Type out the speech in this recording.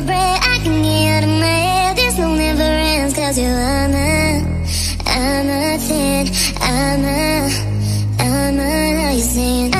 my breath I can of my head. This no never ends Cause you are not I'm nothing I'm a, I'm a, How you saying